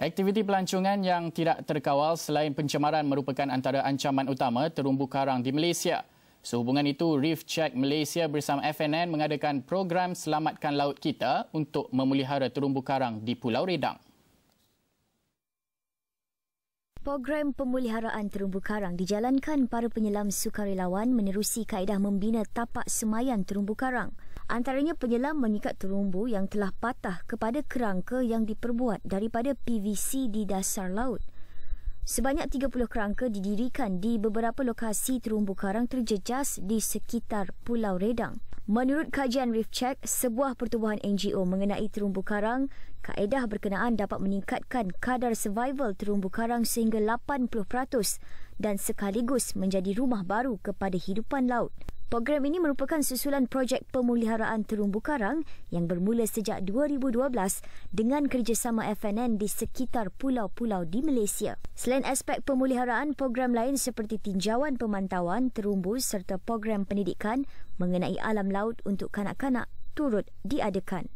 Aktiviti pelancongan yang tidak terkawal selain pencemaran merupakan antara ancaman utama terumbu karang di Malaysia. Sehubungan itu, Reef Check Malaysia bersama FNN mengadakan program Selamatkan Laut Kita untuk memelihara terumbu karang di Pulau Redang. Program pemeliharaan terumbu karang dijalankan para penyelam sukarelawan menerusi kaedah membina tapak semayan terumbu karang. Antaranya penyelam mengikat terumbu yang telah patah kepada kerangka yang diperbuat daripada PVC di dasar laut. Sebanyak 30 kerangka didirikan di beberapa lokasi terumbu karang terjejas di sekitar Pulau Redang. Menurut kajian Reef Check, sebuah pertubuhan NGO mengenai terumbu karang, kaedah berkenaan dapat meningkatkan kadar survival terumbu karang sehingga 80% dan sekaligus menjadi rumah baru kepada hidupan laut. Program ini merupakan susulan projek pemuliharaan terumbu karang yang bermula sejak 2012 dengan kerjasama FNN di sekitar pulau-pulau di Malaysia. Selain aspek pemuliharaan, program lain seperti tinjauan pemantauan terumbu serta program pendidikan mengenai alam laut untuk kanak-kanak turut diadakan.